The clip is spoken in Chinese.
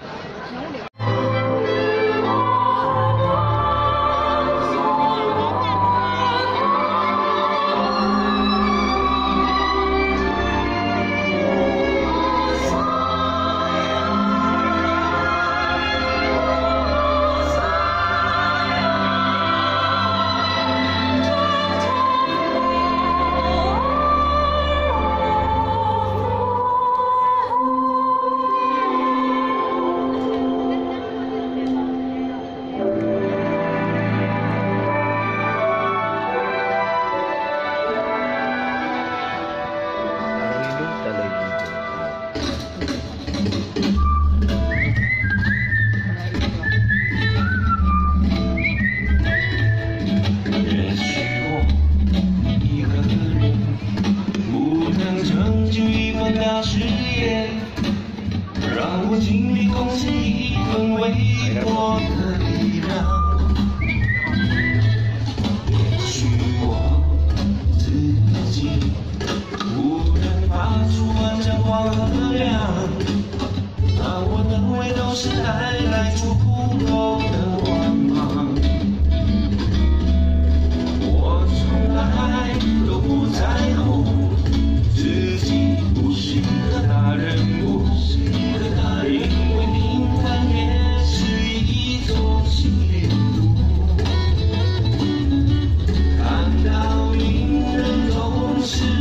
Hey. 我尽力贡献一份微薄的力量，也许我自己不能发出完整光和亮，但我能为都是爱来触碰。是。